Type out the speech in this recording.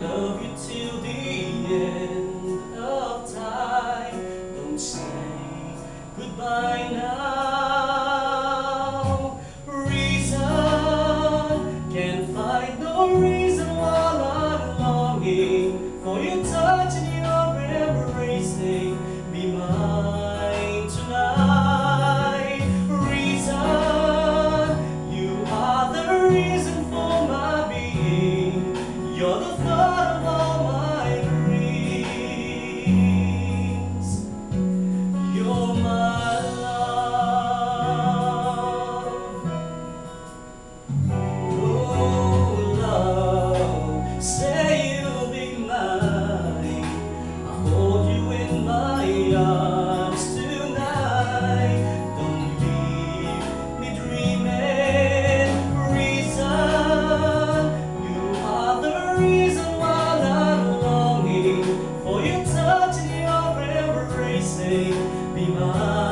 Love you till the end of time. Don't say goodbye now. Reason can find no reason while I'm longing for your touch. me. be mine.